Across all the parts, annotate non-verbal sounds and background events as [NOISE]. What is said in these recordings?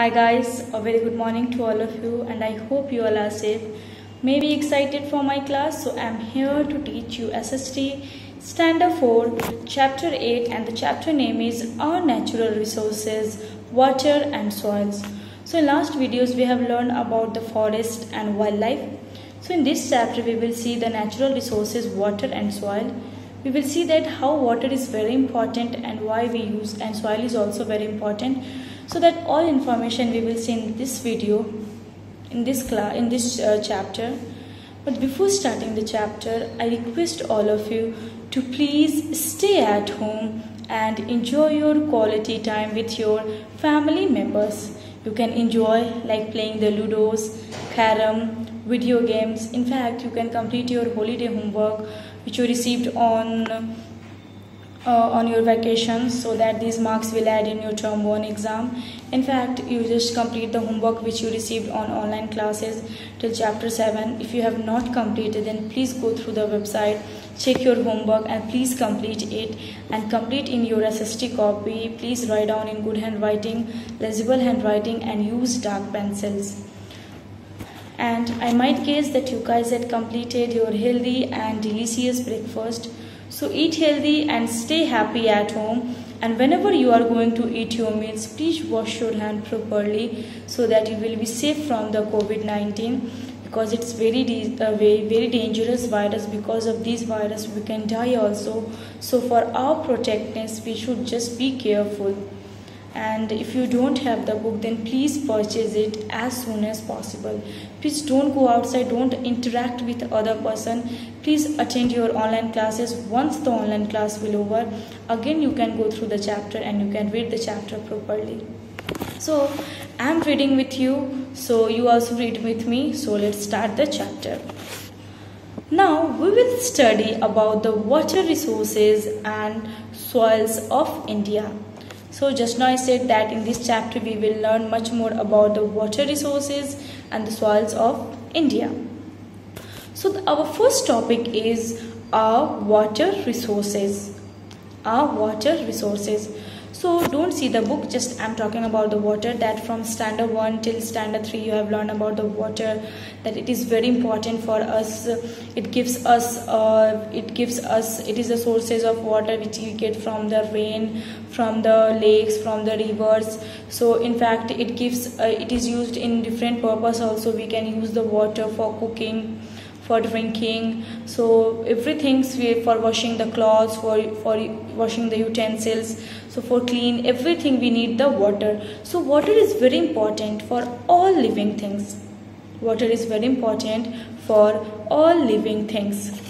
Hi guys, a very good morning to all of you and I hope you all are safe. Maybe excited for my class so I'm here to teach you SST Standard 4 Chapter 8 and the chapter name is Our Natural Resources, Water and Soils. So in last videos we have learned about the forest and wildlife. So in this chapter we will see the natural resources, water and soil. We will see that how water is very important and why we use and soil is also very important so that all information we will see in this video in this class in this uh, chapter. But before starting the chapter i request all of you to please stay at home and enjoy your quality time with your family members. You can enjoy like playing the ludos carom video games. In fact you can complete your holiday homework which you received on uh, on your vacations so that these marks will add in your term 1 exam. In fact you just complete the homework which you received on online classes till chapter 7 if you have not completed then please go through the website check your homework and please complete it. And complete in your SST copy. Please write down in good handwriting legible handwriting and use dark pencils. And I might guess that you guys had completed your healthy and delicious breakfast so eat healthy and stay happy at home. And whenever you are going to eat your meals, please wash your hand properly so that you will be safe from the COVID-19 because it's very uh, very very dangerous virus. Because of this virus we can die also. So for our protectness we should just be careful and if you don't have the book then please purchase it as soon as possible. Please don't go outside. Don't interact with other person. Please attend your online classes. Once the online class will over again you can go through the chapter and you can read the chapter properly. So i'm reading with you. So you also read with me. So let's start the chapter. Now we will study about the water resources and soils of india so just now I said that in this chapter we will learn much more about the water resources and the soils of India. So our first topic is our water resources. Our water resources. So don't see the book, just I'm talking about the water that from standard 1 till standard 3 you have learned about the water that it is very important for us. It gives us, uh, it gives us, it is the sources of water which we get from the rain, from the lakes, from the rivers. So in fact it gives, uh, it is used in different purpose also. We can use the water for cooking for drinking. So everything for washing the clothes for for washing the utensils. So for clean everything we need the water. So water is very important for all living things. Water is very important for all living things.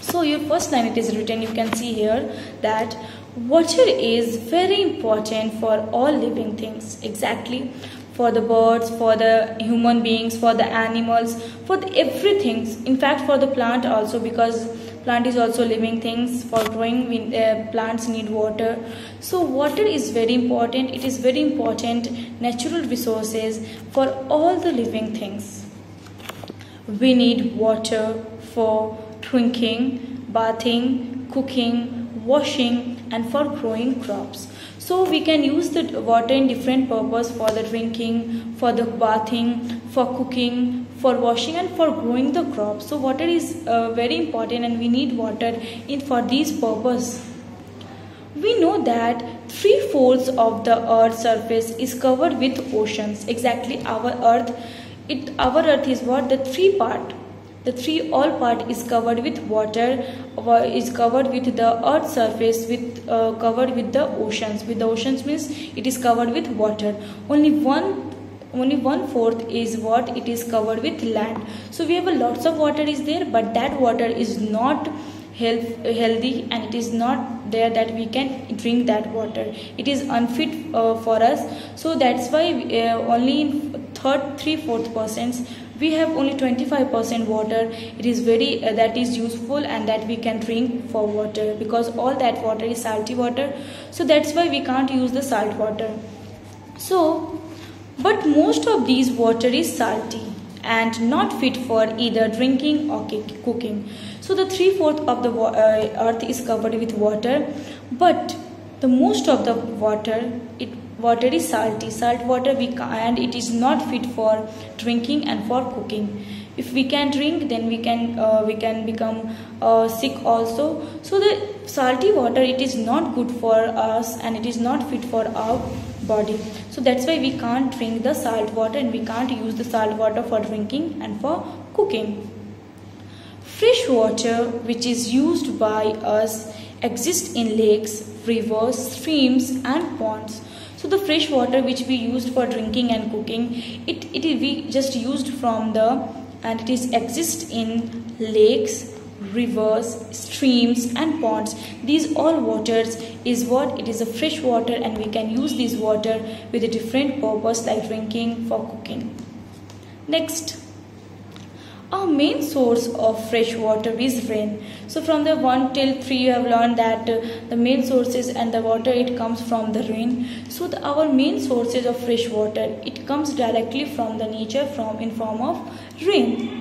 So your first line it is written you can see here that water is very important for all living things. Exactly for the birds for the human beings for the animals for the everything. In fact for the plant also because plant is also living things. For growing uh, plants need water. So water is very important. It is very important natural resources for all the living things. We need water for drinking bathing cooking washing and for growing crops so we can use the water in different purpose for the drinking for the bathing for cooking for washing and for growing the crops so water is uh, very important and we need water in for these purpose. We know that three-fourths of the earth's surface is covered with oceans. Exactly our earth it our earth is what? The three part the three all part is covered with water is covered with the earth surface with uh, covered with the oceans. With the oceans means it is covered with water. Only one only one fourth is what it is covered with land. So we have a lots of water is there but that water is not health, healthy and it is not there that we can drink that water. It is unfit uh, for us. So that's why uh, only in third three fourth percent we have only 25% water. It is very uh, that is useful and that we can drink for water because all that water is salty water. So that's why we can't use the salt water. So but most of these water is salty and not fit for either drinking or cooking. So the three-fourth of the uh, earth is covered with water but the most of the water it water is salty. Salt water we and it is not fit for drinking and for cooking. If we can drink then we can uh, we can become uh, sick also. So the salty water it is not good for us and it is not fit for our body. So that's why we can't drink the salt water and we can't use the salt water for drinking and for cooking. Fresh water which is used by us exists in lakes rivers streams and ponds so the fresh water which we used for drinking and cooking it it we just used from the and it is exist in lakes rivers streams and ponds. These all waters is what it is a fresh water and we can use this water with a different purpose like drinking for cooking. Next our main source of fresh water is rain. So from the 1 till 3 you have learned that uh, the main sources and the water it comes from the rain. So the, our main sources of fresh water it comes directly from the nature from in form of rain.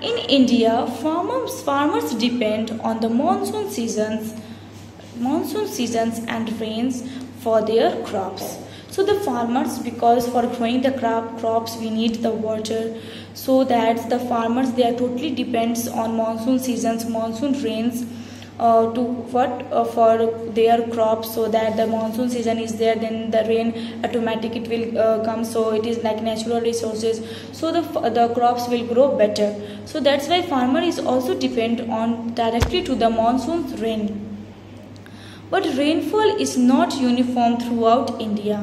In india farmers farmers depend on the monsoon seasons monsoon seasons and rains for their crops. So the farmers because for growing the crop crops we need the water so that the farmers they are totally depends on monsoon seasons monsoon rains uh, to what uh, for their crops so that the monsoon season is there then the rain automatic it will uh, come so it is like natural resources so the the crops will grow better. So that's why farmer is also depend on directly to the monsoon rain. But rainfall is not uniform throughout india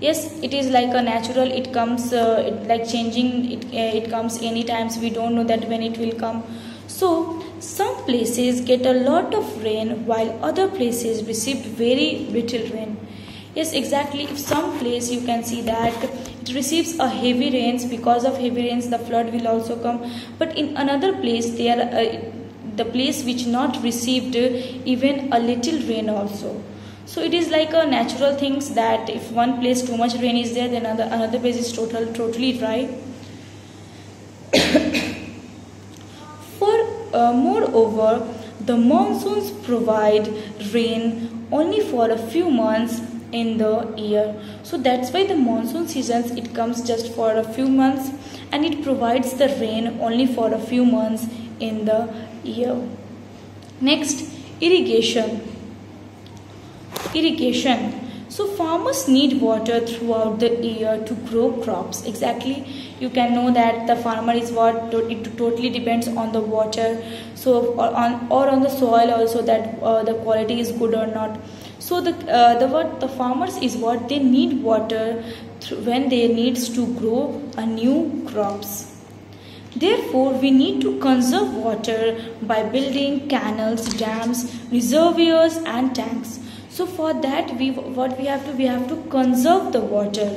yes it is like a natural it comes uh, it, like changing it, uh, it comes any times we don't know that when it will come. So some places get a lot of rain while other places receive very little rain. Yes exactly if some place you can see that it receives a heavy rains because of heavy rains the flood will also come. But in another place there uh, the place which not received even a little rain also so it is like a natural things that if one place too much rain is there then another another place is total totally dry. [COUGHS] For uh, moreover the monsoons provide rain only for a few months in the year. So that's why the monsoon seasons it comes just for a few months and it provides the rain only for a few months in the year. Next irrigation irrigation. So farmers need water throughout the year to grow crops. Exactly. You can know that the farmer is what it totally depends on the water. So or on or on the soil also that uh, the quality is good or not. So the uh, the what the farmers is what they need water when they needs to grow a new crops. Therefore, we need to conserve water by building canals, dams, reservoirs and tanks so for that we what we have to we have to conserve the water.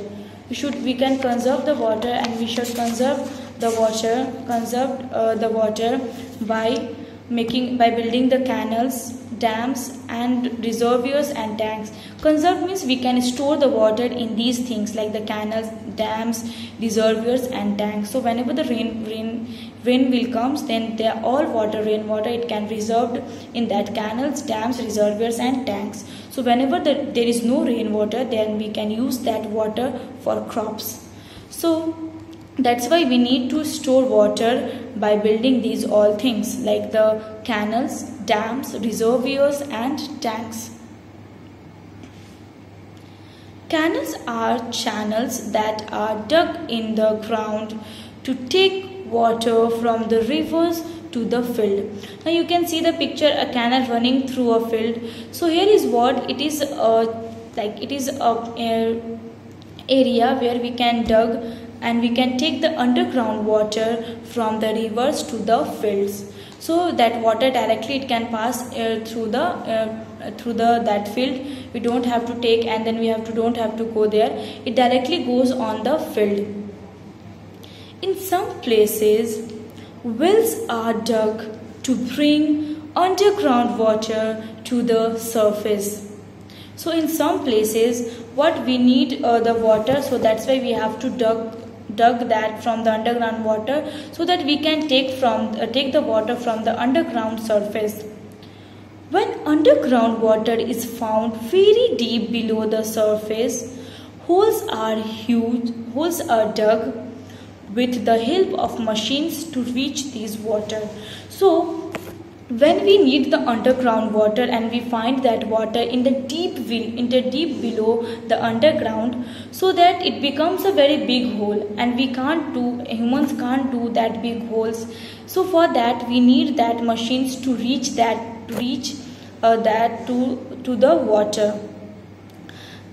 We should we can conserve the water and we should conserve the water conserve uh, the water by making by building the canals dams and reservoirs and tanks. Conserve means we can store the water in these things like the canals dams reservoirs and tanks. So whenever the rain rain rain will comes then they are all water rainwater it can be reserved in that canals dams reservoirs and tanks. So whenever the, there is no rainwater then we can use that water for crops. So that's why we need to store water by building these all things like the canals dams reservoirs and tanks. Canals are channels that are dug in the ground to take water from the rivers to the field. Now you can see the picture a canal running through a field. So here is what it is uh, like it is a, a area where we can dug and we can take the underground water from the rivers to the fields. So that water directly it can pass uh, through the uh, through the that field. We don't have to take and then we have to don't have to go there. It directly goes on the field in some places Wells are dug to bring underground water to the surface. So in some places what we need uh, the water so that's why we have to dug dug that from the underground water so that we can take from uh, take the water from the underground surface When underground water is found very deep below the surface, holes are huge, holes are dug with the help of machines to reach these water. So when we need the underground water and we find that water in the deep in the deep below the underground so that it becomes a very big hole and we can't do humans can't do that big holes. So for that we need that machines to reach that to reach uh, that to to the water.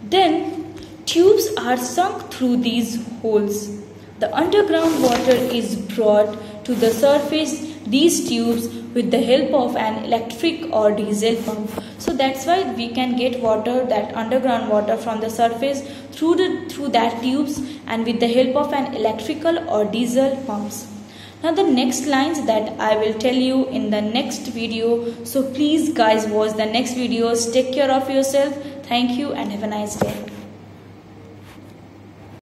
Then tubes are sunk through these holes the underground water is brought to the surface these tubes with the help of an electric or diesel pump. So that's why we can get water that underground water from the surface through the through that tubes and with the help of an electrical or diesel pumps. Now the next lines that I will tell you in the next video. So please guys watch the next videos. Take care of yourself. Thank you and have a nice day.